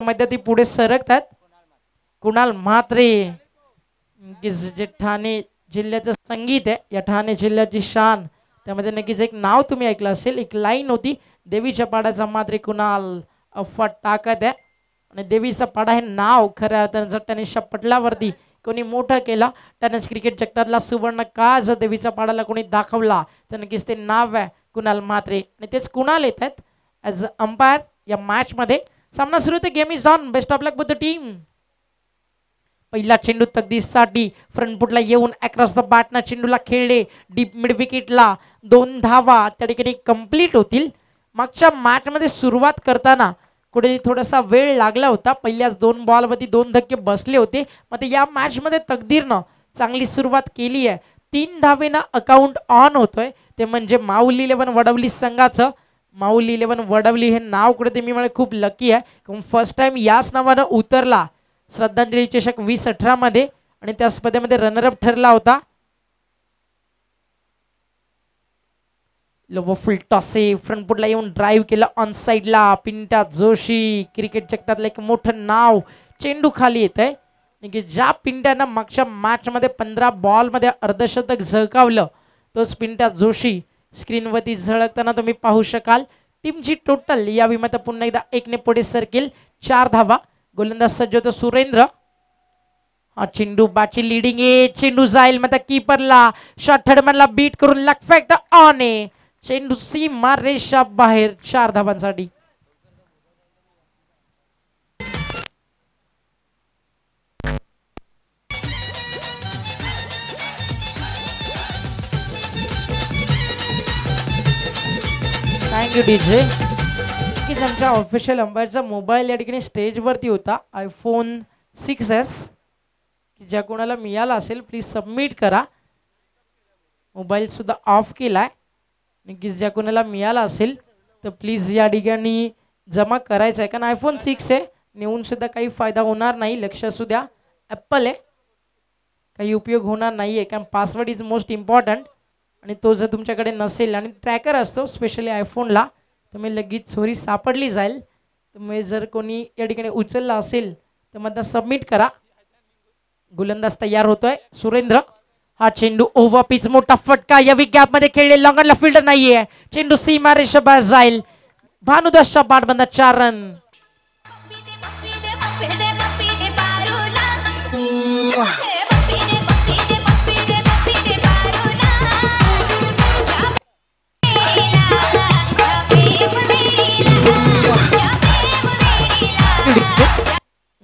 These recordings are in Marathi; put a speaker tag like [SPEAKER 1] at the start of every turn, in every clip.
[SPEAKER 1] मध्ये ती पुढे सरकतात. कुणाल म्हात्रे जे ठाणे जिल्ह्याचं संगीत आहे या ठाणे जिल्ह्याची शान. त्यामध्ये नक्कीच एक नाव तुम्ही ऐकलं असेल एक लाईन होती देवीच्या पाड्याचा मात्रे कुणाल अफवा टाकत आहे. आणि देवीचा पाडा हे नाव खऱ्या अर्थानं जर त्याने शपटल्यावरती कोणी मोठं केलं. त्यानेच क्रिकेट जगतातला सुवर्ण का जर देवीच्या पाडाला कोणी दाखवला. तर नक्कीच ते नाव आहे कुणाल म्हात्रे. आणि तेच कुणाल येत आहेत. ॲज अ अंपायर या मॅचमध्ये सामना सुरू होते game is on best of luck with the team पहिला चेंडू तगदीसाठी फ्रंटफुटला येऊन अक्रॉस द बॅटनं चेंडूला खेळले. डीप मिड विकेटला दोन धावा त्या ठिकाणी कंप्लीट होतील. मागच्या मॅचमध्ये सुरुवात करताना कुठे थोडासा वेळ लागला होता. पहिल्याच दोन बॉलवरती दोन धक्के बसले होते. मग ते या मॅचमध्ये तकदीरनं चांगली सुरुवात केली आहे. तीन धावेनं अकाउंट ऑन होतोय. ते म्हणजे माऊली इलेव्हन वडवली संघाचं. माऊली इलेवन वडवली हे नाव कुठे ते मी मला खूप लकी आहे. फर्स्ट टाइम याच नावानं उतरला. श्रद्धांजली चषक वीस अठरामध्ये आणि त्या स्पर्धेमध्ये रनरअप ठरला होता. फुल टॉसे फ्रंटपुटला येऊन ड्राईव्ह केलं ऑन साईडला पिंटा जोशी क्रिकेट जगतातलं एक मोठं नाव चेंडू खाली येत आहे. की ज्या पिंट्यानं मागच्या मॅचमध्ये पंधरा बॉलमध्ये अर्धशतक झळकावलं तोच पिंटा जोशी स्क्रीनवरती झळकताना तुम्ही पाहू शकाल. टीमची टोटल या विमात पुन्हा एकदा एकने पुढे सरकेल. चार धावा. गोलंदाज सज्ज होतो सुरेंद्र. हा चेंडू बाची लिडिंग आहे चेंडू जाईल मग कीपरला शॉर्ट थर्डमॅनला बीट करून लकफॅक्ट ऑन आहे चेंडू सीमा रेषा बाहेर. चार धावांसाठी. थँक्यू डीजे की आमच्या ऑफिशियल अंबायरचा मोबाईल या ठिकाणी स्टेजवरती होता आयफोन सिक्स एस की ज्या कोणाला मिळाला असेल प्लीज सबमिट करा. मोबाईलसुद्धा ऑफ केला आहे की ज्या कोणाला मिळाला असेल तर प्लीज या ठिकाणी जमा करायचं आहे कारण आयफोन सिक्स आहे नेऊनसुद्धा काही फायदा होणार नाही. लक्ष असू द्या ॲप्पल आहे. काही उपयोग होणार नाही आहे कारण पासवर्ड इज मोस्ट इम्पॉर्टंट आणि तो जर तुमच्याकडे नसेल आणि ट्रॅकर असतो स्पेशली आयफोनला तर मी लगेच चोरी सापडली जाईल. तर मग जर कोणी या ठिकाणी उचलला असेल तर मग सबमिट करा. गोलंदाज तयार होतोय. सुरेंद्र हा चेंडू ओव्हर पिच मोठा फटका. या मध्ये खेळले लॉंगरला फिल्डर नाहीये. चेंडू सीमा रेषा जाईल. भानुदासच्या पाठबंदा चार रन.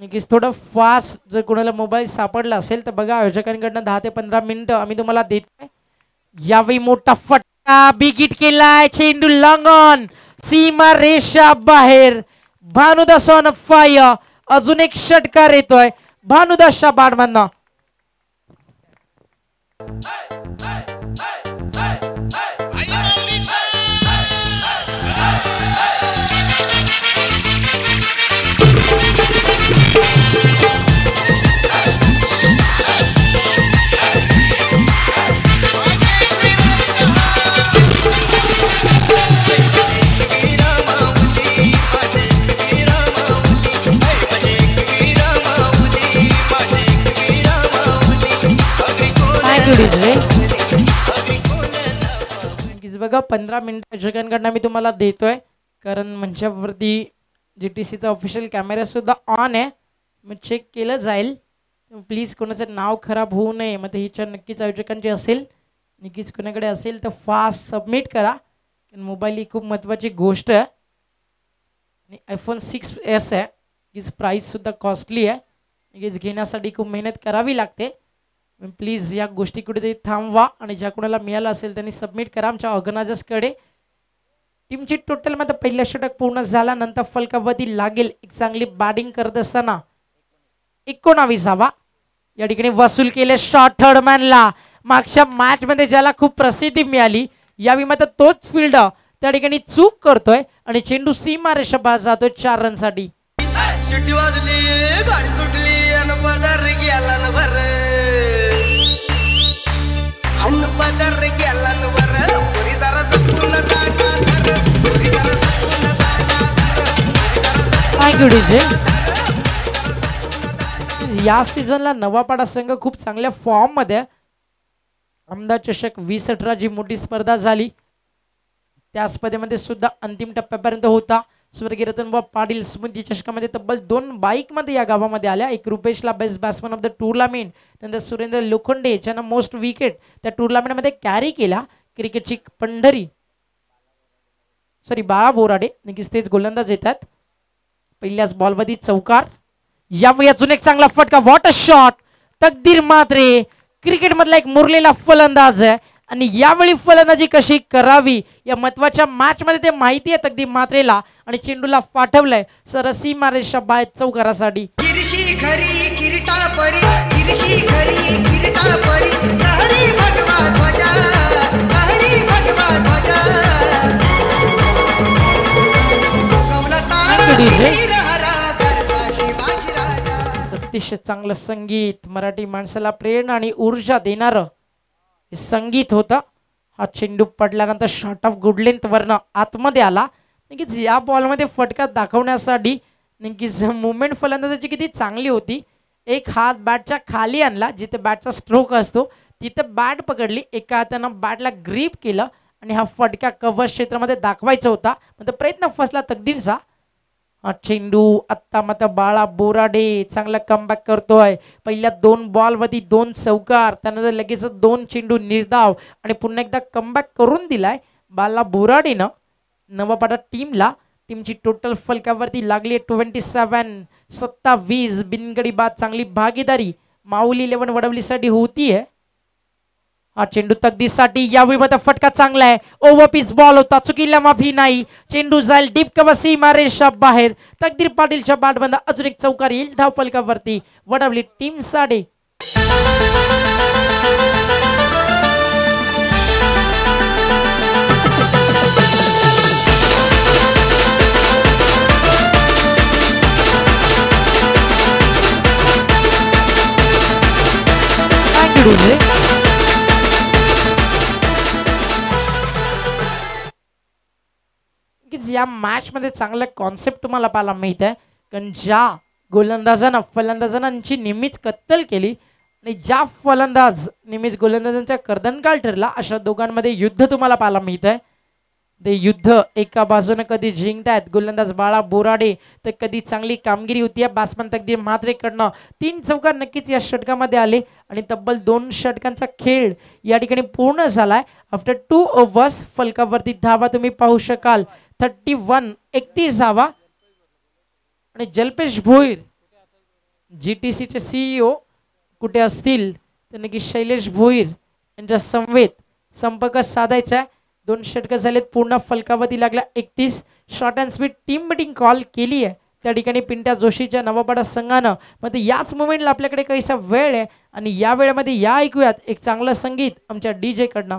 [SPEAKER 1] नक्कीच थोडं फास्ट जर कोणाला मोबाईल सापडला असेल तर बघा आयोजकांकडनं दहा ते पंधरा मिनिटं आम्ही तुम्हाला देतोय यावेळी मोठा फटका बिगिट केलाय चेंडू लॉंगॉन सीमा रेषा बाहेर. भानुदास ऑन फायर अजून एक षटकार येतोय. भानुदासच्या बाडमांना नक्कीच बघा पंधरा मिनिट आयोजकांकडनं मी तुम्हाला देतोय. कारण मंचावरती जी टी सीचा ऑफिशियल कॅमेरा सुद्धा ऑन आहे. मग चेक केलं जाईल. प्लीज कोणाचं नाव खराब होऊ नये. मग हिच्या नक्कीच आयोजकांची असेल. नक्कीच कोणाकडे असेल तर फास्ट सबमिट करा. कारण मोबाईल ही खूप महत्त्वाची गोष्ट आहे. आणि आयफोन सिक्स एस आहे. हीच प्राईससुद्धा कॉस्टली आहे. नक्कीच घेण्यासाठी खूप मेहनत करावी लागते. प्लीज या गोष्टी कुठेतरी थांबवा आणि ज्या कोणाला मिळालं असेल त्यांनी सबमिट करा. आमच्या ऑर्गनायझर्सकडे टीमची टोटल मात्र पहिला षटक पूर्ण झाल्यानंतर फलकावधी लागेल. एक चांगली बॅटिंग करत असताना एकोणावीसावा. या ठिकाणी वसूल केले शॉर्ट थर्डमॅनला मागच्या मॅचमध्ये ज्याला खूप प्रसिद्धी मिळाली यावेळी मात्र तोच फिल्ड त्या ठिकाणी चूक करतोय आणि चेंडू सीमा रेषा जातोय चार रनसाठी
[SPEAKER 2] पदर गेला पुरी जरा जपून धर. पुरी जरा जपून धर.
[SPEAKER 1] डीजे? या सीझनला नवापाडा संघ खूप चांगल्या फॉर्ममध्ये आहे. आमदार चषक वीस अठरा जी मोठी स्पर्धा झाली. त्या स्पर्धेमध्ये सुद्धा अंतिम टप्प्यापर्यंत होता. स्वर्गीय रतनबाब पाटील स्मृती चषकामध्ये तब्बल दोन बाईकमध्ये या गावामध्ये आल्या. एक रुपेशला best batsman of the tournament त्यानंतर सुरेंद्र लोखंडे ज्यांना मोस्ट विकेट त्या टुर्नामेंटमध्ये कॅरी केला. क्रिकेटची पंढरी. सॉरी बाळा बोराडे. नक्कीच तेच गोलंदाज येतात. पहिल्याच बॉलमध्ये चौकार. यावेळी अजून एक चांगला फटका. वॉटर शॉट तकदीर मात्रे. क्रिकेटमधला एक मुरलेला फलंदाज आहे. आणि यावेळी फलंदाजी कशी करावी या महत्त्वाच्या मॅच मध्ये ते माहिती आहे तकदीर मात्रेला. आणि चेंडूला पाठवलंय सरसी मारेशा बाय चौकारासाठी अतिशय चांगलं संगीत मराठी माणसाला प्रेरणा आणि ऊर्जा देणारं हे संगीत होतं. हा चेंडू पडल्यानंतर शॉर्ट ऑफ गुड लेंथ वरनं आतमध्ये आला. नक्कीच या बॉलमध्ये फटका दाखवण्यासाठी नक्कीच मुवमेंट फलंदाजाची किती चांगली होती. एक हात बॅटच्या खाली आणला जिथे बॅटचा स्ट्रोक असतो तिथे बॅट पकडली. एका हातानं बॅटला ग्रीप केलं आणि हा फटका कव्हर क्षेत्रामध्ये दाखवायचा होता. पण तो प्रयत्न फसला तकदीरचा. चेंडू आत्ता मात्र बाळा बोराडे चांगला कमबॅक करतोय. पहिल्या दोन बॉलवरती दोन चौकार त्यानंतर लगेच दोन चेंडू निर्धाव आणि पुन्हा एकदा कमबॅक करून दिलाय बाला बोराडेनं. नवापाटा टीमला टीमची टोटल फलकावरती लागली आहे ट्वेंटी सेवन सत्तावीस. बिनगडी बाद चांगली भागीदारी. माऊली इलेव्हन वडवलीसाठी होती आहे हा चेंडू तकदीसाठी यावेळी मात्र फटका चांगला आहे. ओव्हर पीच बॉल होता चुकीला माफी नाही. चेंडू जाईल डीप कवा मारे शॉप बाहेर. तकदीर पाटीलच्या बाटबंद अजून एक चौकार येईल धावपलकावरती वडवली टीम साडे. Thank you, नक्कीच या मॅचमध्ये चांगलं कॉन्सेप्ट तुम्हाला पाहायला मिळत आहे कारण ज्या गोलंदाजानं फलंदाजांची नेहमीच कत्तल केली आणि ज्या फलंदाज नेहमीच गोलंदाजांचा कर्दनकाळ ठरला अशा दोघांमध्ये युद्ध तुम्हाला पाहायला मिळत आहे ते युद्ध एका बाजूनं कधी जिंकतायत गोलंदाज बाळा बोराडे तर कधी चांगली कामगिरी होती बॅट्समन तकदीर म्हात्रेकडनं. तीन चौकार नक्कीच या षटकामध्ये आले आणि तब्बल दोन षटकांचा खेळ या ठिकाणी पूर्ण झालाय. आफ्टर टू ओव्हर्स फलकावरती धावा तुम्ही पाहू शकाल. थर्टी वन एकतीस धावा. आणि जल्पेश भोईर जी टी सीचे सीईओ कुठे असतील? तर नक्की शैलेश भोईर यांच्या संवेद संपर्क साधायचा आहे. दोन षटकं झालेत. पूर्ण फलकावती लागल्या एकतीस. Short and speed team meeting call केली आहे. त्या ठिकाणी पिंट्या जोशीच्या नवापाडा संघानं. मग याच मुवमेंटला आपल्याकडे काहीसा वेळ आहे. आणि या वेळेमध्ये या ऐकूयात एक चांगलं संगीत आमच्या डी जेकडनं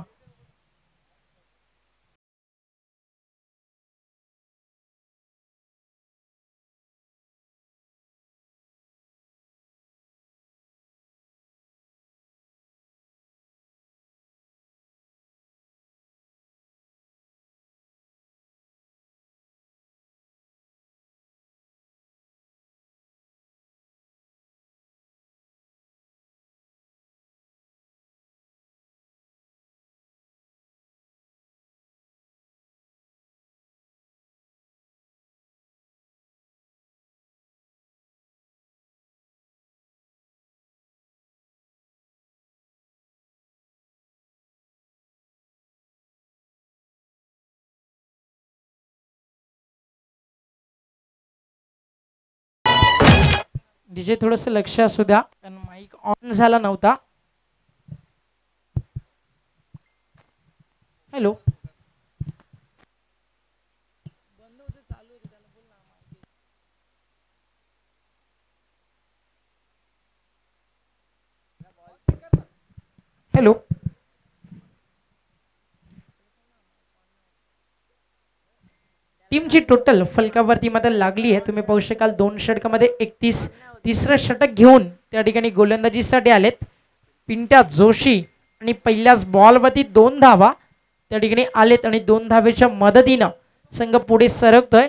[SPEAKER 1] डीजे थोडंसं लक्ष असू द्या. कारण माईक ऑन झाला नव्हता. हॅलो हॅलो टीमची टोटल फलकावरती मात्र लागली आहे. तुम्ही पाहू शकाल दोन षटकामध्ये एकतीस तिसरं षटक घेऊन त्या ठिकाणी गोलंदाजीसाठी आलेत. पिंट्या जोशी आणि पहिल्याच बॉलवरती दोन धावा त्या ठिकाणी आलेत आणि दोन धावेच्या मदतीनं संघ पुढे सरकतोय.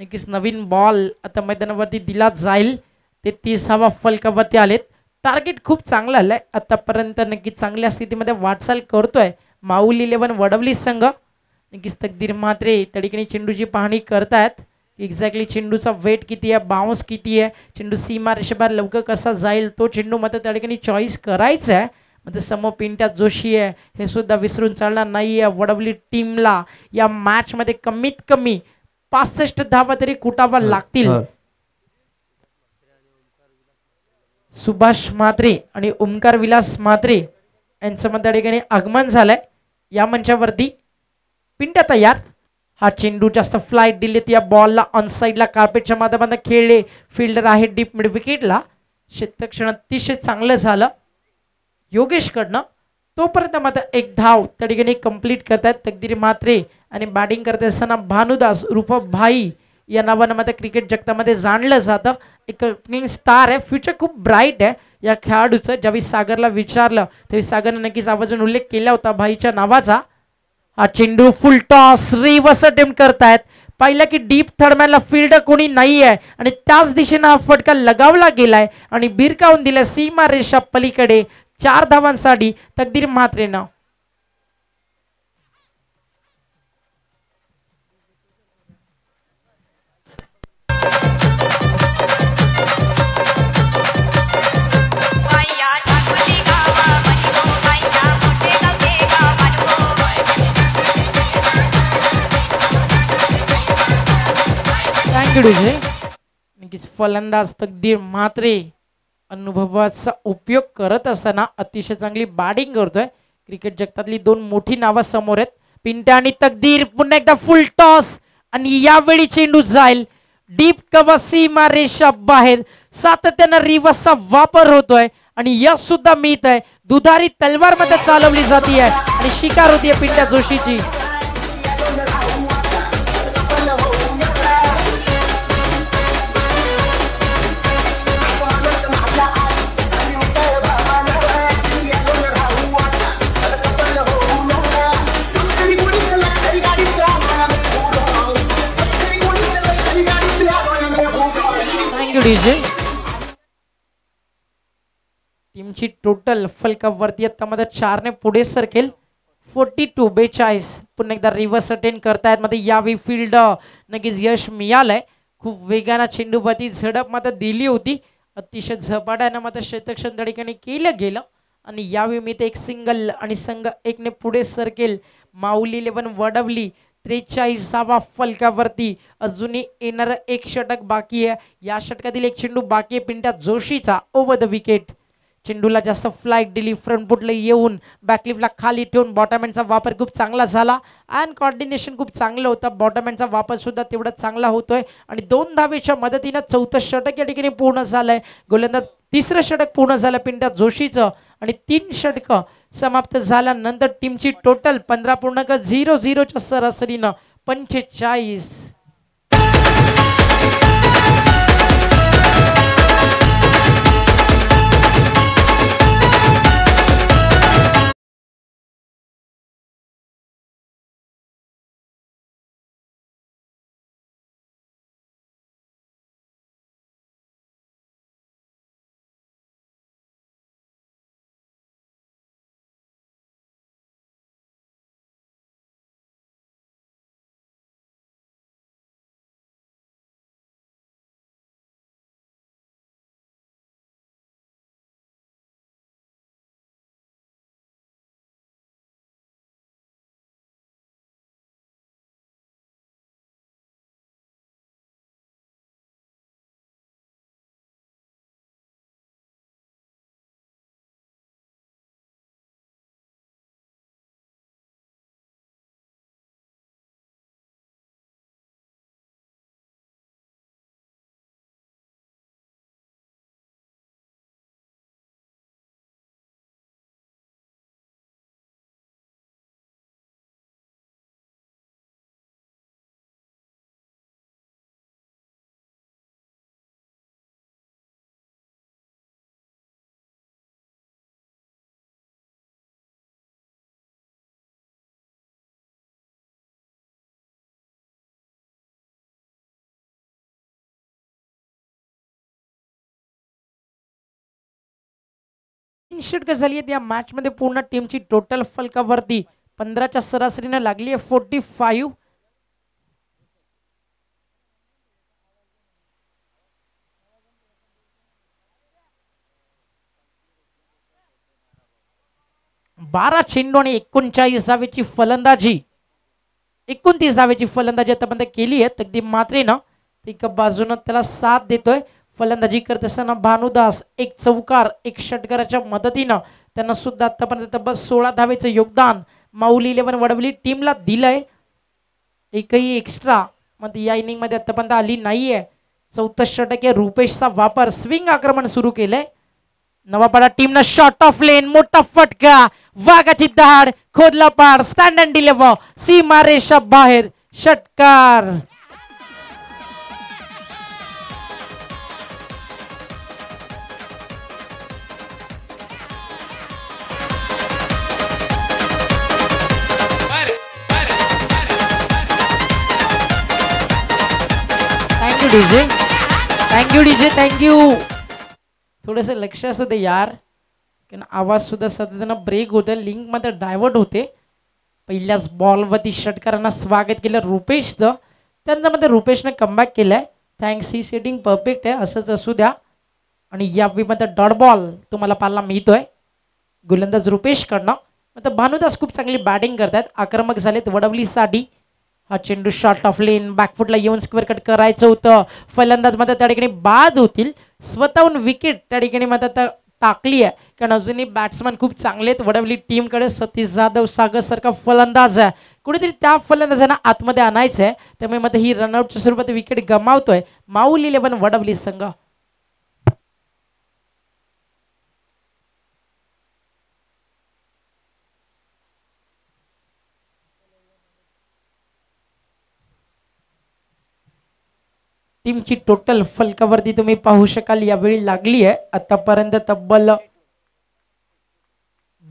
[SPEAKER 1] नक्कीच नवीन बॉल आता मैदानावरती दिला जाईल. ते तीसावा फलकावरती आलेत. टार्गेट खूप चांगलं आलं आहे आतापर्यंत नक्की चांगल्या स्थितीमध्ये वाटचाल करतोय. माऊली इलेव्हन वडवली संघ. नक्कीच तकदीर मात्रे त्या ठिकाणी चेंडूची पाहणी करतायत एक्झॅक्टली चेंडूचा वेट किती आहे बाउन्स किती आहे चेंडू सीमा रेषेबाहेर लवकर कसा जाईल तो चेंडू मात्र त्या ठिकाणी चॉईस करायचा आहे. मात्र समोर पिंट्या जोशी आहे हे सुद्धा विसरून चालणार नाही आहे वडवली टीमला या मॅचमध्ये कमीत कमी पासष्ट धावा तरी कुटावा लागतील. सुभाष म्हात्रे आणि ओमकार विलास म्हात्रे यांचं मध्ये त्या ठिकाणी आगमन झालंय. या मंचावरती पिंट्या तयार हा चेंडू जास्त फ्लाईट दिलेत या बॉलला ऑन साईडला कार्पेटच्या माध्यमात खेळले फिल्डर आहे डीप मिड विकेटला क्षेत्रक्षण अतिशय चांगलं झालं योगेशकडनं तोपर्यंत मात्र एक धाव त्या ठिकाणी कंप्लीट करतायत तकदिरी म्हात्रे आणि बॅटिंग करत असताना भानुदास उर्फ भाई या नावानं मात्र क्रिकेट जगतामध्ये जाणलं जातं एक स्टार आहे फ्युचर खूप ब्राईट आहे या खेळाडूचं ज्यावेळी सागरला विचारलं त्यावेळी सागरनं नक्कीच आवाजून उल्लेख केला होता भाईच्या नावाचा हा चेंडू फुल टॉस रिव्हर्स अटेम्प्ट करतायत. पाहिलं की डीप थर्डमॅनला फील्ड कोणी नाही आहे आणि त्याच दिशेनं हा फटका लगावला गेलाय. आणि भिरकावून दिला सीमा रेषा पलीकडे. चार धावांसाठी तकदीर म्हात्रेनं. थँक्यू फलंदाज तकदीर म्हात्रे अनुभवाचा उपयोग करत असताना अतिशय चांगली बॅटिंग करतोय. क्रिकेट जगतातली दोन मोठी नावं समोर आहेत. पिंट्या आणि तकदीर पुन्हा एकदा फुल टॉस आणि यावेळी चेंडू जाईल. डीप कवा सीमा रेषा बाहेर. सातत्यानं रिवर्सचा वापर होतोय. आणि यश सुद्धा मिळत आहे दुधारी तलवारमध्ये चालवली जाते आणि शिकार होतीये पिंट्या जोशीची. Thank you DJ. टीमची टोटल फलकावरती आता मध्ये चारने पुढे सरकेल. फोर्टी टू बेचाळीस. पुन्हा एकदा रिव्हर्स अटेंड करतायत. मध्ये यावेळी फील्ड नक्कीच यश मिळालंय. खूप वेगानं चेंडूवरती झडप मात्र दिली होती. अतिशय झपाट्यानं मात्र क्षेत्रक्षण त्या ठिकाणी केलं गेलं. आणि यावेळी मी ते एक सिंगल आणि संघ एकने पुढे सरकेल. माऊली इलेव्हन वडवली. त्रेचाळीसावा फलकावरती अजूनही येणारं एक षटक बाकी आहे. या षटकातील एक चेंडू बाकी आहे. पिंट्या जोशीचा ओव्हर द विकेट. चेंडूला जास्त फ्लाईट दिली. फ्रंट फुटला येऊन बॅकलिफला खाली ठेवून बॉटमॅनचा वापर खूप चांगला झाला. अँड कॉर्डिनेशन खूप चांगलं होतं. बॉटमॅनचा वापरसुद्धा तेवढा चांगला होतोय. आणि दोन धावेच्या मदतीनं चौथं षटक या ठिकाणी पूर्ण झालं आहे गोलंदाज तिसरं षटक पूर्ण झालं पिंट्या जोशीचं. आणि तीन षटकं समाप्त झाल्यानंतर टीमची टोटल पंधरा पूर्णांक झिरो झिरोच्या सरासरीनं पंचेचाळीस. षटकं झाली आहेत या मॅच मध्ये पूर्ण टीमची टोटल फलकावरती पंधराच्या सरासरीनं लागली आहे. फोर्टी फाईव्ह बारा चेंडू आणि एकोणचाळीस जावेची फलंदाजी. एकोणतीस जावेची फलंदाजी आतापर्यंत केली आहे. तगदी मात्रेनं. एका बाजूनं त्याला साथ देतोय. फलंदाजी करत असताना भानुदास एक चौकार एक षटकाराच्या मदतीनं त्यांना सुद्धा आतापर्यंत तब्बल सोळा धावेचं योगदान माऊली इलेव्हन वडवली टीमला दिलंय. एकही एक्स्ट्रा मध्ये या इनिंगमध्ये आतापर्यंत आली नाहीये. चौथं षटक या रुपेशचा वापर स्विंग आक्रमण सुरू केलंय. नवापाडा टीमनं शॉर्ट ऑफ लेन मोठा फटका वाघाची धाड खोदला पाड स्टँड अँड डिलेव्हर सीमा रेषा बाहेर षटकार. डीजे. थँक्यू डीजे थँक्यू थोडंसं लक्ष असू दे यार. कारण आवाजसुद्धा सध्या सातत्यानं ब्रेक होतं लिंकमध्ये डायव्हर्ट होते. पहिल्याच बॉलवरती षटकारांना स्वागत केलं रुपेशचं. त्यानंतर रुपेशनं कमबॅक केलं आहे थँक्स ही सेटिंग परफेक्ट आहे. असंच असू द्या. आणि या मध्ये डॉट बॉल तुम्हाला पाहायला मिळतो आहे गोलंदाज रुपेशकडनं. आता भानुदास खूप चांगली बॅटिंग करतात आक्रमक झालेत वडवलीसाठी हा चेंडू शॉर्ट ऑफ लेन बॅकफुटला येऊन स्क्वेअर कट करायचं होतं. फलंदाज मात्र त्या ठिकाणी बाद होतील. स्वतःहून विकेट त्या ठिकाणी मात्र आता टाकली आहे. कारण अजूनही बॅट्समॅन खूप चांगले आहेत. वडवली टीमकडे सतीश जाधव सागर सारखा फलंदाज आहे. कुठेतरी त्या फलंदाजांना आतमध्ये आणायचं आहे त्यामुळे मात्र ही रनआउटच्या स्वरूपात विकेट गमावतोय. माऊल इलेव्हन वडवली संघ टीमची टोटल फलकावरती तुम्ही पाहू शकाल. यावेळी लागली आहे. आतापर्यंत तब्बल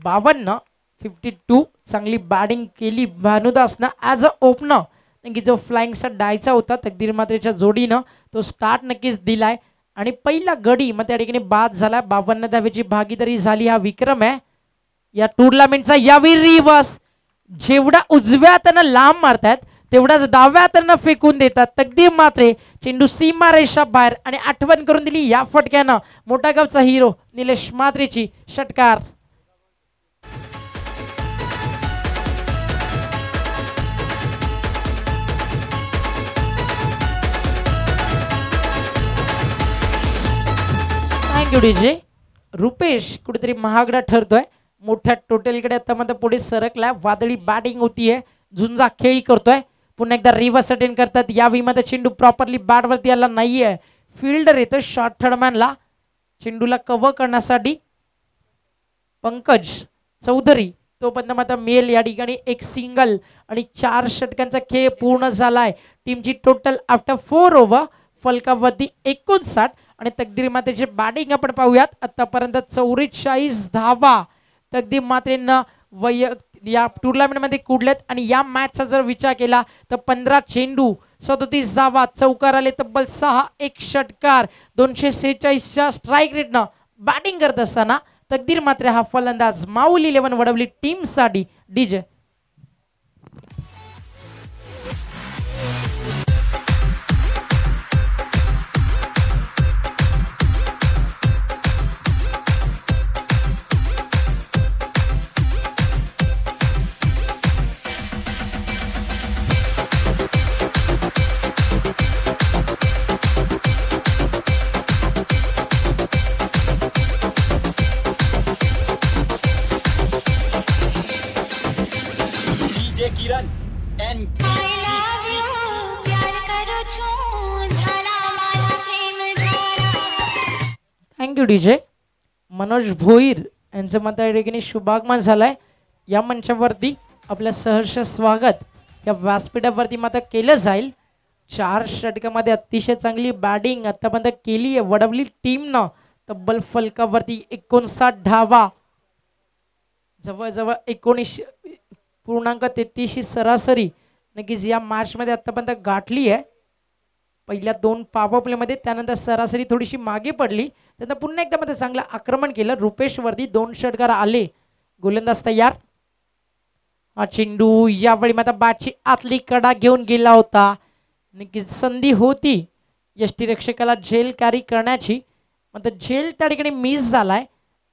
[SPEAKER 1] बावन्न फिफ्टी टू चांगली बॅटिंग केली भानुदासनं. ॲज अ ओपनर की जो फ्लाइंगचा डायचा होता तकदीर मात्रेच्या जोडीनं तो स्टार्ट नक्कीच दिलाय. आणि पहिला गडी मग त्या ठिकाणी बाद झाला. बावन्न धावेची भागीदारी झाली हा विक्रम आहे. या टुर्नामेंटचा यावेळी रिवर्स जेवढा उजव्या त्यांना लांब मारतायत तेवढाच डाव्या हातानं फेकून देतात. तकदीर मात्रे चेंडू सीमा रेषा बाहेर आणि आठवण करून दिली या फटक्यानं. मोठा गावचा हिरो निलेश मात्रेची षटकार. थँक्यू डीजे रुपेश कुठेतरी महागडा ठरतोय. मोठ्या टोटलकडे आता मध्ये पुढे सरकलाय. वादळी बॅटिंग होतीये. झुंजा खेळी करतोय. पुन्हा एकदा रिव्हर्स अटेंड करतात. या विमाचा चेंडू प्रॉपरली बॅटवरती आला नाहीये. फिल्डर येतो शॉर्ट थर्डमॅनला चेंडूला कव्हर करण्यासाठी पंकज चौधरी तो पण मात्र मेल या ठिकाणी एक सिंगल आणि चार षटकांचा खेळ पूर्ण झालाय. टीमची टोटल आफ्टर फोर ओव्हर फलकावरती एकोणसाठ आणि तकदीर मातेची बॅटिंग आपण पाहूयात. आतापर्यंत चौवेचाळीस धावा. तकदीर मातेनं वैय या टुर्नामेंटमध्ये कुडल्यात आणि या मॅचचा जर विचार केला तर पंधरा चेंडू सदोतीस धावा चौकार आले तब्बल सहा एक षटकार दोनशे सेहेचाळीसच्या स्ट्राईक रेटनं बॅटिंग करत असताना तकदीर मात्र हा फलंदाज Maul eleven Wadavali टीमसाठी DJ thank you DJ? Manoj Bhoir यांचं मत या ठिकाणी शुभागमन झालंय. या मंचावरती आपलं सहर्ष स्वागत. या व्यासपीठावरती मात्र केलं जाईल. चार षटकामध्ये अतिशय चांगली बॅटिंग आतापर्यंत केली आहे. वडवली टीमनं तब्बल फलकावरती एकोणसाठ धावा. जवळजवळ एकोणीसशे पूर्णांक तेहतीसशी सरासरी नक्कीच या मॅचमध्ये आतापर्यंत गाठली आहे. पहिल्या दोन पॉवर त्यानंतर सरासरी थोडीशी मागे पडली. त्यानंतर पुन्हा एकदा मध्ये चांगलं आक्रमण केलं. रुपेश वर्दी दोन षटकार आले. गोलंदाज तयार. हा चेंडू यावेळी मात्र बॅटची आतली कडा घेऊन गेला होता. नक्कीच संधी होती. यष्टीरक्षकाला झेल कॅरी करण्याची. मात्र झेल त्या ठिकाणी मिस झालाय.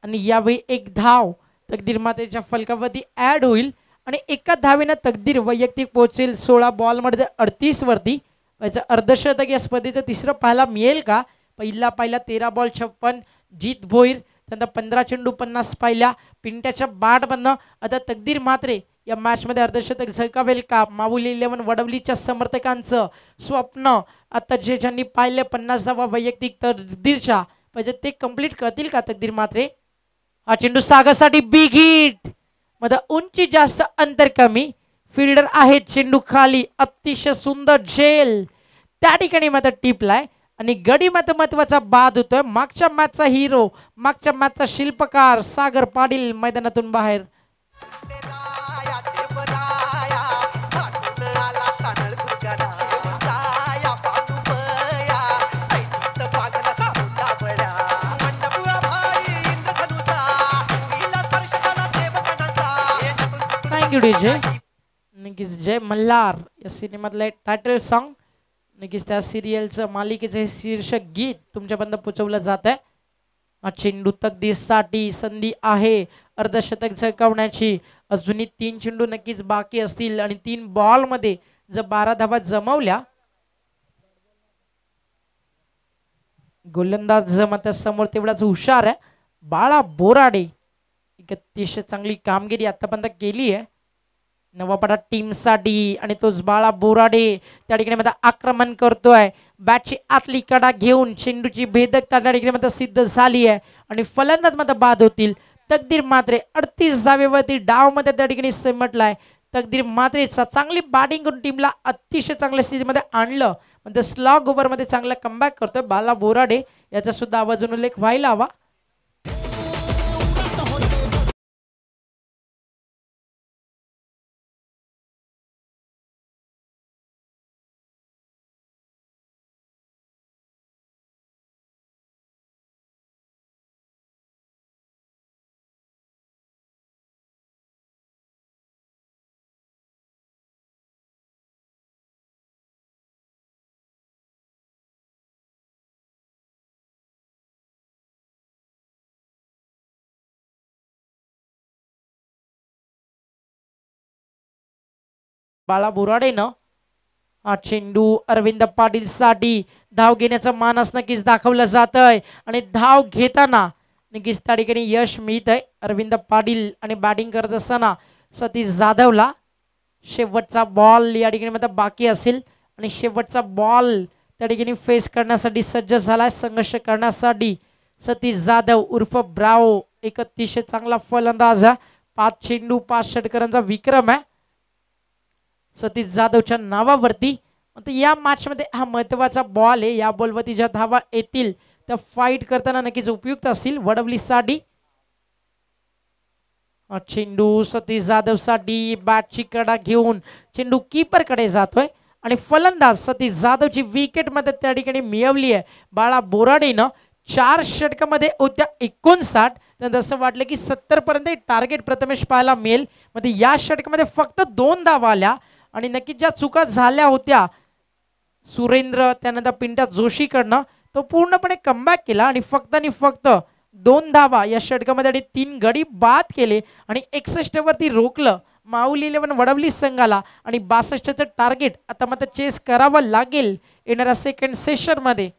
[SPEAKER 1] आणि यावेळी एक धाव. तकदीर मातेच्या फलकावरती ॲड होईल. आणि एका धावेनं तकदीर वैयक्तिक पोहोचेल. सोळा बॉलमध्ये अडतीसवरती याचं अर्धशतक या स्पर्धेचं तिसरं पाहायला मिळेल का? पहिला पाहिला तेरा बॉल छप्पन जीत भोईर त्यानंतर पंधरा चेंडू पन्नास पाहिल्या पिंट्याच्या बाटमधनं आता तकदीर मात्रे या मॅचमध्ये अर्धशतक झळकावेल का? माऊली इलेव्हन वडवलीच्या समर्थकांचं स्वप्न. आता जे ज्यांनी पाहिले पन्नासावा वैयक्तिक तकदीरच्या म्हणजे ते कंप्लीट करतील का तकदीर मात्रे? हा चेंडू सागरसाठी बिग हिटमध्ये उंची जास्त अंतर कमी. फिल्डर आहेत चेंडू खाली अतिशय सुंदर झेल त्या ठिकाणी मात्र टिपलाय आणि गडी मात्र महत्त्वाचा बाद होतोय. मागच्या मॅचचा हिरो मागच्या मॅचचा शिल्पकार सागर पाटील मैदानातून बाहेर. थँक्यू डीजे म्हणजे मल्हार या सिनेमातलं एक टायटल सॉन्ग नक्कीच त्या सिरियलचं मालिकेचं हे शीर्षक गीत तुमच्यापर्यंत पोचवलं जात आहे हा चेंडू तकदीसाठी संधी आहे. अर्धशतक झळकावण्याची. अजूनही तीन चेंडू नक्कीच बाकी असतील आणि तीन बॉलमध्ये जर बारा धाबा जमवल्या गोलंदाज मात्र समोर तेवढाच हुशार आहे. बाळा बोराडे एक अतिशय चांगली कामगिरी आतापर्यंत केली आहे नवापाडा टीमसाठी आणि तोच बाळा बोराडे त्या ठिकाणी मध्ये आक्रमण करतोय. बॅटची आतली कडा घेऊन चेंडूची भेदकता त्या ठिकाणी मध्ये सिद्ध झाली आहे आणि फलंदाजमध्ये बाद होतील. तकदीर मात्रे अडतीस जावेवरती डावमध्ये त्या ठिकाणी सिमटलाय. तकदीर मात्रेचा चांगली बॅटिंग करून टीमला अतिशय चांगल्या स्थितीमध्ये आणलं. म्हणजे स्लॉग ओव्हरमध्ये चांगला कमबॅक करतोय बाला बोराडे. याचा सुद्धा आवाजून उल्लेख व्हायला हवा. बाळा बोराडेनं हा चेंडू अरविंद पाटील साठी धाव घेण्याचं मानस नक्कीच दाखवलं जात आहे आणि धाव घेताना नक्कीच त्या ठिकाणी यश मिळत आहे अरविंद पाटील आणि बॅटिंग करत असताना सतीश जाधवला शेवटचा बॉल या ठिकाणी मात्र बाकी असेल. आणि शेवटचा बॉल त्या ठिकाणी फेस करण्यासाठी सज्ज झालाय. संघर्ष करण्यासाठी सतीश जाधव उर्फ ब्राओ एक अतिशय चांगला फलंदाज आहे. पाच चेंडू पाच षटकरांचा विक्रम आहे. सतीश जाधवच्या नावावरती. तर या मॅचमध्ये हा महत्त्वाचा बॉल आहे. या बॉलवरती ज्या धावा येतील त्या फाईट करताना नक्कीच उपयुक्त असतील. वडवलीसाठी साडी चेंडू सतीश जाधव साडी बॅटची कडा घेऊन चेंडू कीपरकडे जातोय. आणि फलंदाज सतीश जाधवची विकेटमध्ये त्या ठिकाणी मिळवली आहे. बाळा बोराडेनं चार षटकामध्ये होत्या एकोणसाठ. तर असं वाटलं की सत्तरपर्यंत टार्गेट प्रथमेश पाहायला मिळेल. मग या षटकामध्ये फक्त दोन धावा आल्या. आणि नक्कीच ज्या चुका झाल्या होत्या सुरेंद्र त्यानंतर पिंटा जोशीकडनं तो पूर्णपणे कमबॅक केला आणि फक्त आणि फक्त दोन धावा या षटकामध्ये आणि तीन गडी बाद केले आणि एकसष्टवरती रोखलं. माऊली इलेव्हन वडवली संघाला आणि बासष्टचं टार्गेट आता मात्र चेस करावं लागेल येणाऱ्या सेकंड सेशनमध्ये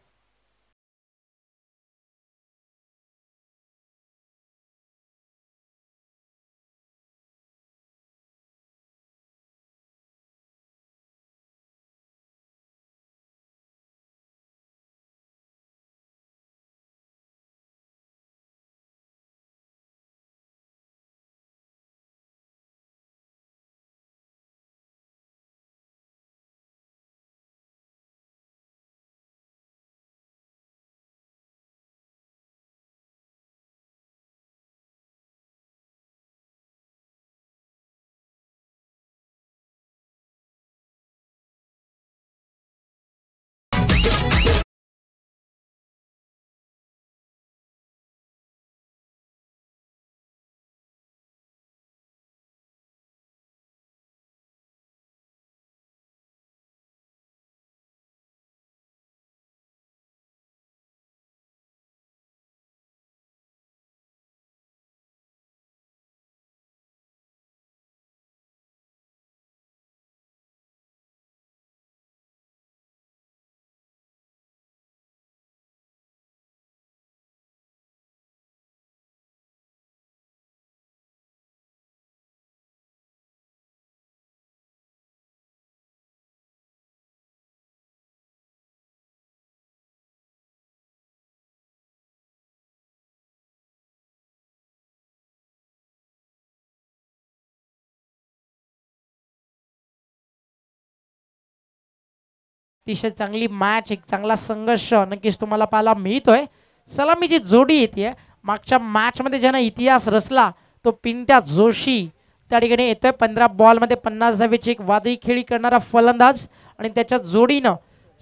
[SPEAKER 1] अतिशय चांगली मॅच एक चांगला संघर्ष नक्कीच तुम्हाला पाहायला मिळतोय. सलामीची जोडी येते मागच्या मॅचमध्ये ज्यानं इतिहास रचला तो पिंट्या जोशी त्या ठिकाणी येतोय. पंधरा बॉलमध्ये पन्नास धावेची एक वादळी खेळी करणारा फलंदाज आणि त्याच्या जोडीनं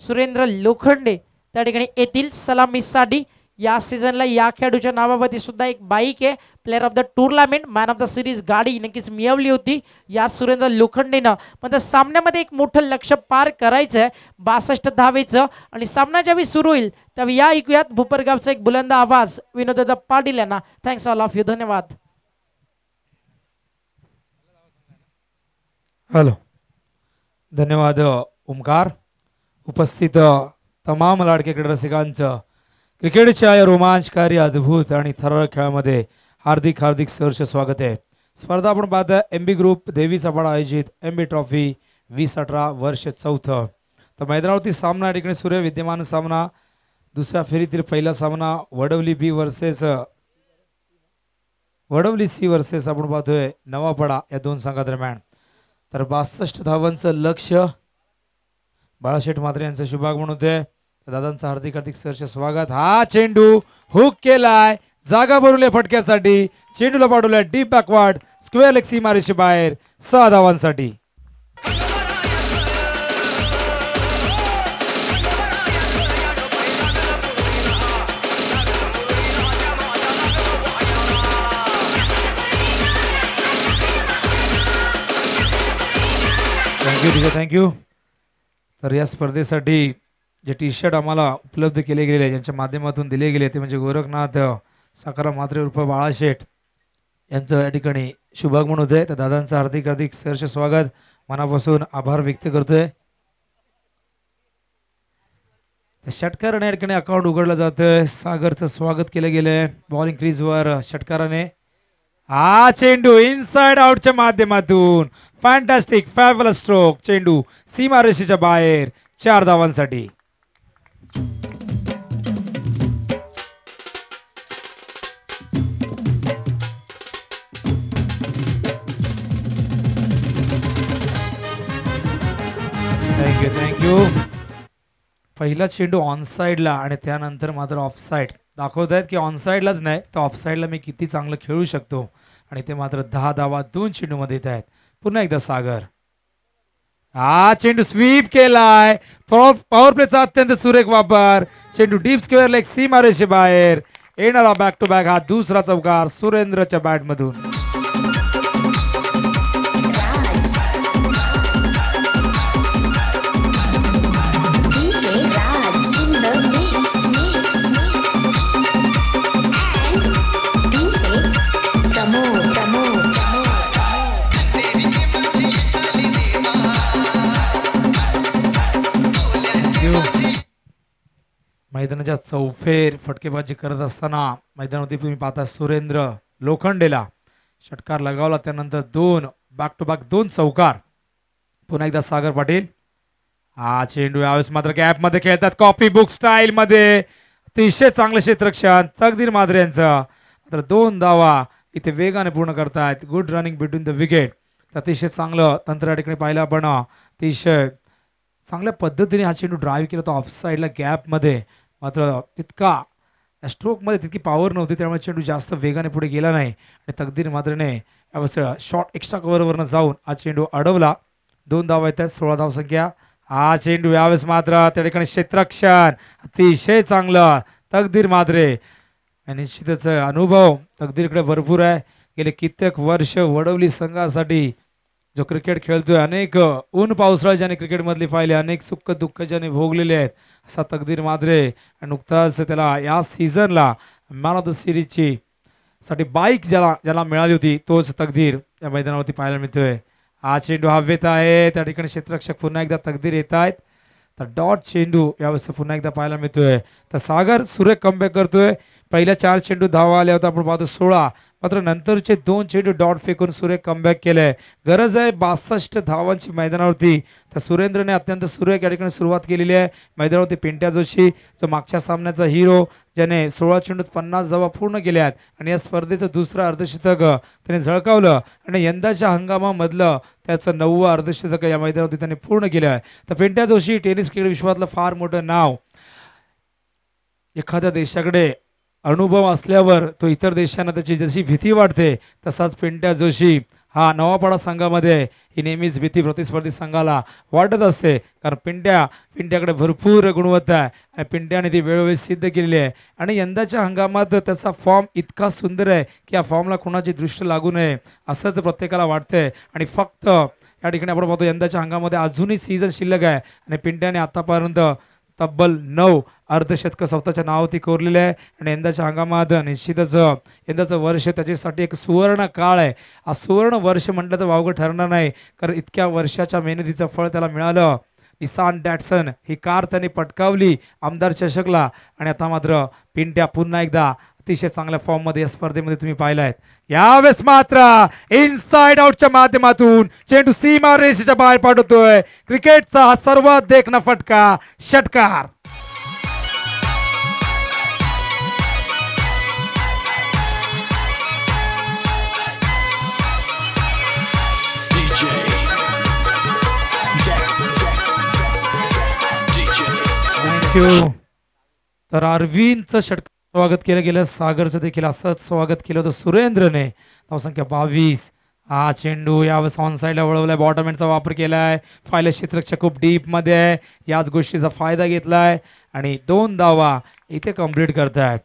[SPEAKER 1] सुरेंद्र लोखंडे त्या ठिकाणी येथील सलामीसाठी या सीझनला या खेळाडूच्या नावावरती सुद्धा एक बाईक आहे. Player of the tournament man of the series गाडी नक्कीच मिळवली होती. या सुरेंद्र लोखंडेनं. पण त्या सामन्यामध्ये एक मोठं लक्ष पार करायचं आहे बासष्ट धावेचं. आणि सामना ज्यावेळी सुरू होईल त्यावेळी या ऐकूयात भुपरगावचा एक बुलंद आवाज. विनोददा पाटील यांना. थँक्स ऑल ऑफ यू धन्यवाद.
[SPEAKER 3] हॅलो धन्यवाद ओमकार. उपस्थित तमाम लाडके क्रीडा रसिकांचं क्रिकेटच्या या रोमांचकारी अद्भुत आणि थरार खेळामध्ये हार्दिक हार्दिक सहर्ष स्वागत आहे. स्पर्धा आपण पाहता एम बी ग्रुप देवी चपाडा आयोजित एम बी ट्रॉफी वीस अठरा वर्ष चौथं. तर मैदानावरती सामना या ठिकाणी सूर्य विद्यमान सामना दुसऱ्या फेरीतील पहिला सामना Vadavali B versus Vadavali C versus आपण पाहतोय नवापडा या दोन संघादरम्यान तर बासष्ट धावांचं लक्ष बाळाशेठ मात्रे यांचं शुभागमन होते दादांचं हार्दिक हार्दिक सहर्ष स्वागत. हा चेंडू हुक केलाय. जागा भरवल्या फटक्यासाठी. चेंडूला पाठवलाय डीप बॅकवर्ड स्क्वेअर लेग सीमारेषे बाहेर. सहा धावांसाठी. थँक्यू ठीक आहे थँक्यू तर या स्पर्धेसाठी जे टी शर्ट आम्हाला उपलब्ध केले गेले ज्यांच्या माध्यमातून दिले गेले ते म्हणजे गोरखनाथ साकारा मात्रे उर्फ बाळाशेठ यांचं या ठिकाणी शुभागमन होते तर दादांचं हार्दिक हार्दिक सहर्ष स्वागत. मनापासून आभार व्यक्त करतोय. तर षटकाराने या ठिकाणी अकाउंट उघडलं जातं सागरचं स्वागत केलं गेलंय. बॉलिंग क्रीजवर षटकाराने. हा चेंडू इनसाइड आउटच्या माध्यमातून. फॅन्टॅस्टिक फॅबल स्ट्रोक चेंडू सीमारेषेच्या बाहेर. चार धावांसाठी. थँक्यू थँक्यू पहिला चेंडू ऑन साईडला आणि त्यानंतर मात्र ऑफ साईड दाखवत आहेत की ऑन साईडलाच नाही तर ऑफ साईडला मी किती चांगलं खेळू शकतो? आणि ते मात्र दहा धावा दोन चेंडूमध्ये येत आहेत पुन्हा एकदा सागर. हा चेंडू स्वीप केलाय पॉवर प्लेचा अत्यंत सुरेख वापर. चेंडू डीप स्क्वेअर लेग सीमारेषे बाहेर. येणारा बॅक टू बॅक हा दुसरा चौकार सुरेंद्रच्या बॅटमधून मैदानाच्या चौफेर फटकेबाजी करत असताना मैदानावरती तुम्ही पाहता सुरेंद्र लोखंडेला षटकार लगावला. त्यानंतर दोन बॅक टू बॅक दोन चौकार. पुन्हा एकदा सागर पाटील. हा चेंडू यावेळेस मात्र गॅपमध्ये खेळतात. कॉपी बुक स्टाईलमध्ये अतिशय चांगलं क्षेत्रक्षण. तकदीर माद्रे यांचं. मात्र दोन धावा इथे वेगाने पूर्ण करतायत. Good running between the wicket अतिशय चांगलं तंत्र या ठिकाणी पाहिलं आपण. अतिशय चांगल्या पद्धतीने हा चेंडू ड्राईव्ह केला तो ऑफ साईडला गॅपमध्ये मात्र तितका स्ट्रोकमध्ये तितकी पॉवर नव्हती त्यामुळे चेंडू जास्त वेगाने पुढे गेला नाही. आणि तकदीर मात्रेने यावेळेस शॉर्ट एक्स्ट्रा कव्हरवरनं जाऊन हा चेंडू अडवला. दोन धाव येत आहेत सोळा धावसंख्या हा चेंडू यावेळेस मात्र त्या ठिकाणी क्षेत्रक्षण अतिशय चांगलं तकदीर मात्रे निश्चितच अनुभव तकदीरकडे भरपूर आहे. गेले कित्येक वर्ष वडवली संघासाठी जो क्रिकेट खेळतोय अनेक ऊन पावसाळा ज्याने क्रिकेटमधली पाहिले अनेक सुख दुःख ज्याने भोगलेले आहेत असा तकदीर माद्रे आणि नुकताच त्याला या सीझनला मॅन ऑफ द सिरीजची साठी बाईक ज्याला ज्याला मिळाली होती तोच तकदीर या मैदानावरती पाहायला मिळतोय. हा चेंडू हवेत आहे. त्या ठिकाणी क्षेत्ररक्षक पुन्हा एकदा तकदीर येत आहेत. तर डॉट चेंडू यावेळेस पुन्हा एकदा पाहायला मिळतोय. तर सागर सुरेख कमबॅक करतोय. पहिल्या चार चेंडू धावा आल्या होत्या आपण पाहतो सोळा मात्र नंतरचे दोन चेंडू डॉट फेकून सूर्य कमबॅक केलंय गरज आहे बासष्ट धावांची मैदानावरती. तर सुरेंद्रने अत्यंत सुरेख या ठिकाणी सुरुवात केलेली आहे. मैदानावरती पिंट्या जोशी जो मागच्या सामन्याचा हिरो ज्याने सोळा चेंडूत पन्नास धावा पूर्ण केल्या आहेत. आणि या स्पर्धेचं दुसरं अर्धशतक त्याने झळकावलं. आणि यंदाच्या हंगामामधलं त्याचं नववं अर्धशतक या मैदानावरती त्याने पूर्ण केलं आहे. तर पिंट्या जोशी टेनिस खेळ विश्वातलं फार मोठं नाव. एखाद्या देशाकडे अनुभव असल्यावर तो इतर देशांना त्याची जशी भीती वाटते तसाच पिंट्या जोशी हा नवापाडा संघामध्ये ही नेहमीच भीती प्रतिस्पर्धी संघाला वाटत असते. कारण पिंट्या पिंट्याकडे भरपूर गुणवत्ता आहे आणि पिंट्याने ती वेळोवेळी सिद्ध केलेली आहे. आणि यंदाच्या हंगामात त्याचा फॉर्म इतका सुंदर आहे की या फॉर्मला कोणाची दृष्टी लागू नये असंच प्रत्येकाला वाटतंय. आणि फक्त या ठिकाणी आपण पाहतो यंदाच्या हंगामामध्ये अजूनही सीझन शिल्लक आहे आणि पिंट्याने आतापर्यंत तब्बल नऊ अर्धशतक स्वतःच्या नावावरती कोरलेले आहे. आणि यंदाच्या हंगामात निश्चितच यंदाचं वर्ष त्याच्यासाठी एक सुवर्ण काळ आहे. हा सुवर्ण वर्ष म्हटलं तर वावगं ठरणार नाही. कारण इतक्या वर्षाच्या मेहनतीचं फळ त्याला मिळालं. निसान डॅटसन ही कार त्याने पटकावली आमदार चषकला. आणि आता मात्र पिंट्या पुन्हा एकदा अतिशय चांगल्या फॉर्ममध्ये या स्पर्धेमध्ये तुम्ही पाहिलाय यावेळेस मात्र इनसाइड आउटच्या माध्यमातून चेंडू सीमा रेषेच्या बाहेर पाठवतोय. क्रिकेटचा हा सर्वात देखना फटका षटकार. तर अरविंदचं षटकार. स्वागत केलं गेलं. सागरचं देखील असंच स्वागत केलं होतं. सुरेंद्रने धावसंख्या बावीस. हा चेंडू यावेळेस ऑन साईडला वळवलाय. बॉटमेंटचा वापर केलाय. फायला क्षेत्ररक्षक खूप डीपमध्ये आहे. याच गोष्टीचा फायदा घेतलाय. आणि दोन धावा इथे कंप्लीट करतायत.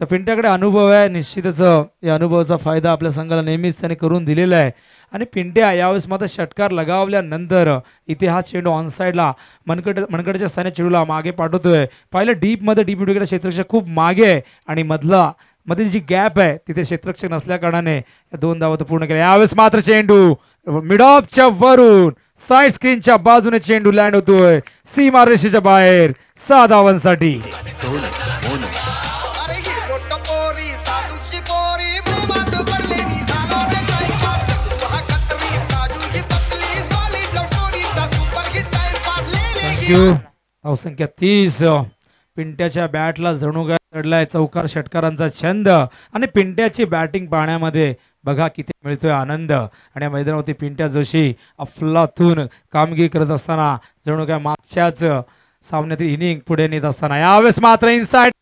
[SPEAKER 3] तर पिंट्याकडे अनुभव आहे. निश्चितच या अनुभवाचा फायदा आपल्या संघाला नेहमीच त्याने करून दिलेला आहे. आणि पिंट्या यावेळेस मात्र षटकार लगावल्यानंतर इथे हा चेंडू ऑन साईडला मनकड मनकडच्या स्थानी चेंडूला मागे पाठवतोय. पाहिलं डीपमध्ये डीप विकेट क्षेत्रक्षक खूप मागे आहे. आणि मधला मध्ये जी गॅप आहे तिथे क्षेत्रक्षक नसल्या कारणाने या दोन धावा पूर्ण केल्या. यावेळेस मात्र चेंडू मिड ऑफच्या वरून साईड स्क्रीनच्या बाजूने चेंडू लँड होतोय. सी रेषेच्या बाहेर सहा धावांसाठी. थँक्यू धावसंख्या तीस पिंट्याच्या बॅटला जणू काय चढलाय चौकार षटकारांचा छंद आणि पिंट्याची बॅटिंग पाहण्यामध्ये बघा किती मिळतोय आनंद. आणि या मैदानावरती पिंट्या जोशी अफलातून कामगिरी करत असताना जणू काय मागच्याच सामन्यातील इनिंग पुढे नेत असताना. यावेळेस मात्र इनसाइड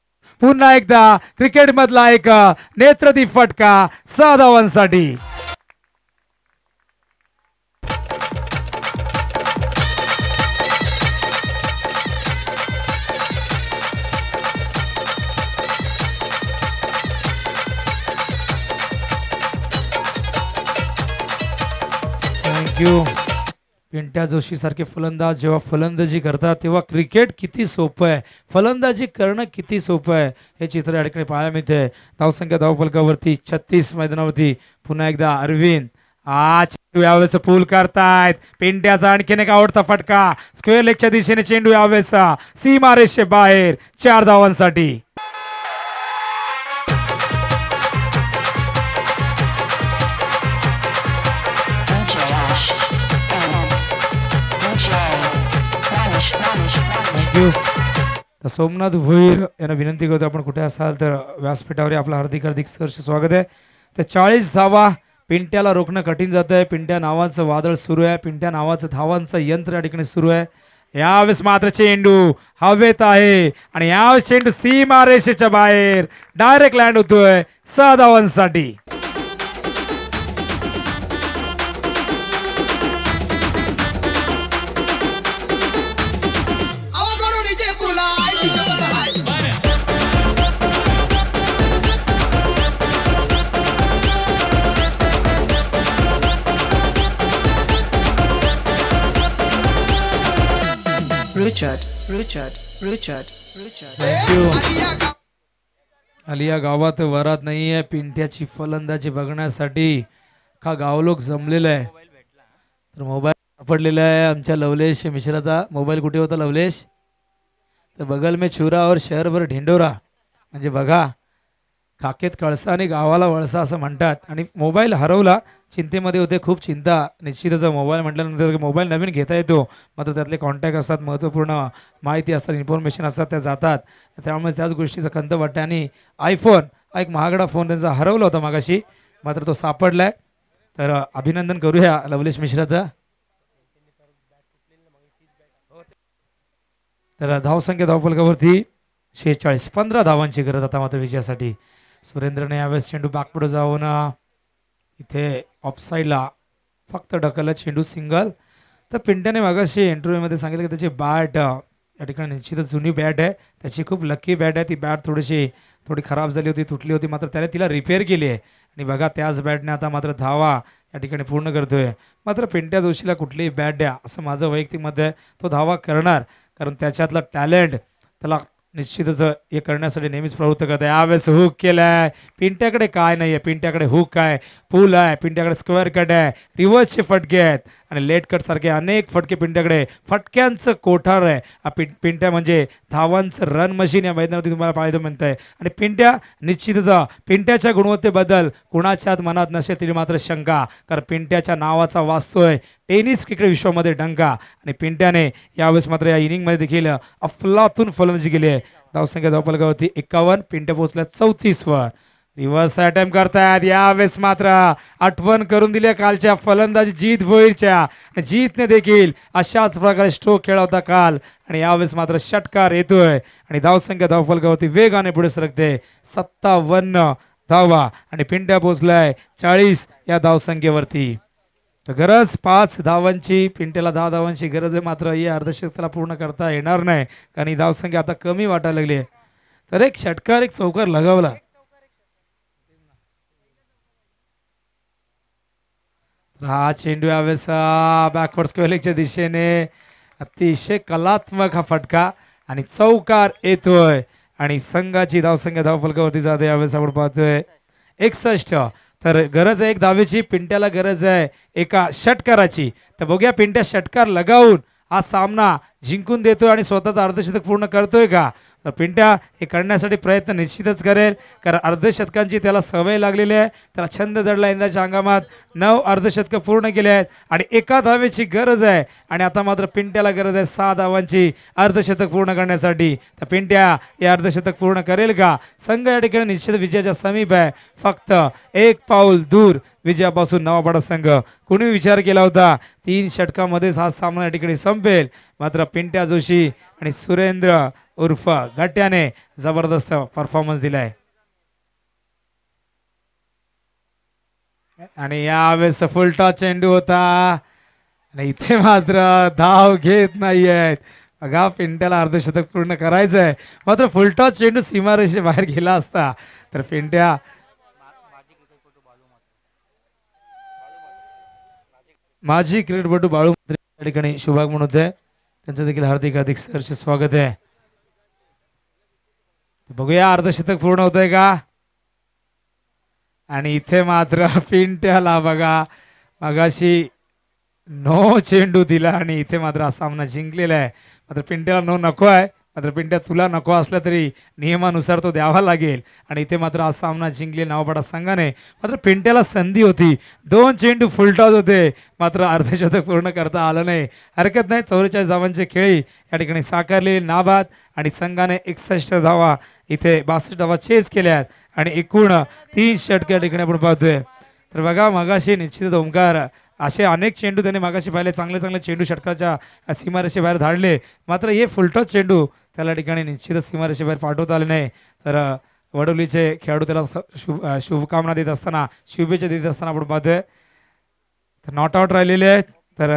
[SPEAKER 3] पुन्हा एकदा क्रिकेट मधला एक नेत्रदीप फटका सहा धावांसाठी थँक्यू पिंट्या जोशी सारखे फलंदाज जेव्हा फलंदाजी करतात तेव्हा क्रिकेट किती सोपं आहे? फलंदाजी करणं किती सोपं आहे? हे चित्र या ठिकाणी पाहायला मिळते धावसंख्या धावफलकावरती छत्तीस मैदानावरती पुन्हा एकदा अरविंद. आज चेंडू यावेळेस पूल करतायत. पिंट्याचा आणखीन एक आवडता फटका. स्क्वेअर लेगच्या दिशेने चेंडू यावेळेस. सी रेषे बाहेर. चार धावांसाठी. थँक्यू तर सोमनाथ भोईर यांना विनंती करतो आपण कुठे असाल तर व्यासपीठावर आपलं हार्दिक हार्दिक सहर्ष स्वागत आहे. तर चाळीस धावा पिंट्याला रोखणं कठीण जातं आहे पिंट्या नावाचं वादळ सुरू आहे. पिंट्या नावाचं धावांचं यंत्र या ठिकाणी सुरू आहे. यावेळेस मात्र चेंडू हवेत आहे आणि यावेळेस चेंडू सीमा रेषेच्या बाहेर. डायरेक्ट लँड होतोय सहा धावांसाठी
[SPEAKER 4] Richard, Richard, Richard, Richard.
[SPEAKER 3] Thank you गावात वरात नाही आहे. पिंट्याची फलंदाजी बघण्यासाठी का गावलोक जमलेलं आहे? तर मोबाईल सापडलेला आहे आमच्या लवलेश मिश्राचा. मोबाईल कुठे होता लवलेश? तर बगल में छुरा और शहरभर ढिंडोरा. म्हणजे बघा काकेत कळसा आणि गावाला वळसा असं म्हणतात. आणि मोबाईल हरवला चिंतेमध्ये होते खूप चिंता. निश्चितच मोबाईल म्हटल्यानंतर मोबाईल नवीन घेता येतो. मात्र त्यातले कॉन्टॅक्ट असतात महत्त्वपूर्ण माहिती असतात इन्फॉर्मेशन असतात त्या जातात. त्यामुळे त्याच गोष्टीचं खंत वाटते आणि आयफोन हा एक महागडा फोन त्यांचा हरवला होता मागाशी. मात्र तो सापडलाय. तर अभिनंदन करूया लवलेश मिश्राचं. तर धावसंख्या धावफलकावरती शेहेचाळीस पंधरा धावांची गरज आता मात्र विजयासाठी. सुरेंद्रने यावेळेस चेंडू बाकपुढे जाऊन इथे ऑफसाईडला फक्त ढकलला चेंडू सिंगल तर पिंट्याने मागाशी इंटरव्ह्यूमध्ये सांगितलं की त्याची बॅट या ठिकाणी निश्चितच जुनी बॅट आहे. त्याची खूप लकी बॅट आहे. ती बॅट थोडीशी थोडी खराब झाली होती तुटली होती मात्र त्याने तिला रिपेअर केली आहे. आणि बघा त्याच बॅटने आता मात्र धावा या ठिकाणी पूर्ण करतोय. मात्र पिंट्या जोशीला कुठलीही बॅट द्या असं माझं वैयक्तिक मत आहे. तो धावा करणार कारण त्याच्यातला टॅलेंट त्याला निश्चितच हे करण्यासाठी नेहमीच प्रवृत्त करत आहे. यावेळेस हुक केलाय. पिंट्याकडे काय नाही आहे पिंट्याकडे हुक आहे. पूल आहे. पिंट्याकडे स्क्वेअर कट आहे. रिव्हर्सचे फटके आहेत. आणि लेट कट सारखे अनेक फटके पिंट्याकडे. फटक्यांचं कोठार आहे. हा पिं पिंट्या म्हणजे धावांचं रन मशीन या मैदानावरती तुम्हाला पाहायचं म्हणत आहे आणि पिंट्या निश्चितच पिंट्याच्या गुणवत्तेबद्दल कुणाच्याच मनात नसेल तरी मात्र शंका. कारण पिंट्याच्या नावाचा वाचतोय टेनिस क्रिकेट विश्वामध्ये डंका. आणि पिंट्याने यावेळेस मात्र या इनिंगमध्ये देखील अफलातून फलंदाजी केली आहे. धावसंख्या धावपलकावरती एकावन्न पिंट्या पोहोचल्या चौतीसवर रिव्हर्स अटेम्प्ट करतायत. यावेळेस मात्र आठवण करून दिल्या कालच्या फलंदाजी जीत भोईरच्या. जीतने देखील अशाच प्रकारे स्ट्रोक खेळा होता काल. आणि यावेळेस मात्र षटकार येतोय. आणि धावसंख्या धावफलकावरती वेगाने पुढे सरकते. सत्तावन्न धावा. आणि पिंट्या पोचलाय चाळीस या धावसंख्येवरती. तर गरज पाच धावांची पिंटेला दहा धावांची गरज आहे मात्र ही अर्धशतकाला पूर्ण करता येणार नाही. कारण ही धावसंख्या आता कमी वाटायला लागली आहे. तर एक षटकार एक चौकार लगावला. हा चेंडू यावेळेस बॅकवर्ड स्क्वेलिंगच्या दिशेने. अतिशय कलात्मक हा फटका आणि चौकार येतोय. आणि संघाची धावसंख्या धावफलकावरती जाते यावेळेस आपण पाहतोय. एकसष्ट. तर गरज आहे एक धावेची पिंट्याला गरज आहे एका षटकाराची. तर बघूया पिंट्या षटकार लगावून हा सामना जिंकून देतोय आणि स्वतःचा अर्धशतक पूर्ण करतोय का? पिंट्या हे करण्यासाठी प्रयत्न निश्चितच करेल कारण अर्धशतकांची त्याला सवय लागलेली आहे. त्याला छंद जडला यंदाच्या हंगामात. नऊ अर्धशतकं पूर्ण केले आहेत आणि एका धावेची गरज आहे. आणि आता मात्र पिंट्याला गरज आहे सहा धावांची अर्धशतक पूर्ण करण्यासाठी. तर पिंट्या हे अर्धशतक पूर्ण करेल का? संघ या ठिकाणी निश्चित विजयाच्या समीप आहे. फक्त एक पाऊल दूर. विजयापासून नवापाडा संघ. कुणी विचार केला होता तीन षटकामध्येच हा सामना या ठिकाणी संपेल. मात्र पिंट्या जोशी आणि सुरेंद्र उर्फ गट्याने जबरदस्त परफॉर्मन्स दिलाय. आणि यावेळेस फुलटा चेंडू होता. आणि इथे मात्र धाव घेत नाहीयेत. बघा पिंट्याला अर्धशतक पूर्ण करायचं आहे मात्र फुलटा चेंडू सीमारेषे बाहेर गेला असता. तर पिंट्या माजी क्रिकेटपटू बाळू या ठिकाणी शुभागमन होते त्यांचं देखील हार्दिक हार्दिक सहर्ष स्वागत आहे. बघूया अर्धशतक पूर्ण होतंय का? आणि इथे मात्र पिंट्याला बघा. मगाशी नो चेंडू दिला आणि इथे मात्र हा सामना जिंकलेला आहे. मात्र पिंट्याला नो नको आहे मात्र पिंट्या तुला नको असला तरी नियमानुसार तो द्यावा लागेल. आणि इथे मात्र आज सामना जिंकले नावपाडा संघाने. मात्र पिंट्याला संधी होती. दोन चेंडू फुलटॉस होते. मात्र अर्धशतक पूर्ण करता आलं नाही. हरकत नाही. चौवेचाळीस धावांचे खेळी या ठिकाणी साकारलेली नाबाद आणि संघाने एकसष्ट धावा इथे बासष्ट धावा चेस केल्या आहेत. आणि एकूण तीन षटक या ठिकाणी आपण पाहतोय. तर बघा मगाशी निश्चितच ओंकार. असे अनेक चेंडू त्याने मागाशी पाहिले. चांगले चांगले चेंडू षटकाच्या सीमारेषेबाहेर धाडले. मात्र हे फुलटॉस चेंडू त्याला ठिकाणी निश्चितच सीमारेषेबाहेर पाठवता आले नाही. तर वडोलीचे खेळाडू त्याला शुभ शुभकामना देत असताना शुभेच्छा देत असताना आपण पाहतोय. तर नॉट आउट राहिलेले आहेत. तर